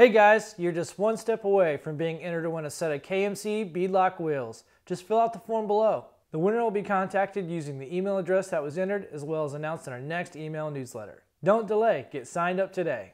Hey guys, you're just one step away from being entered to win a set of KMC beadlock wheels. Just fill out the form below. The winner will be contacted using the email address that was entered as well as announced in our next email newsletter. Don't delay, get signed up today.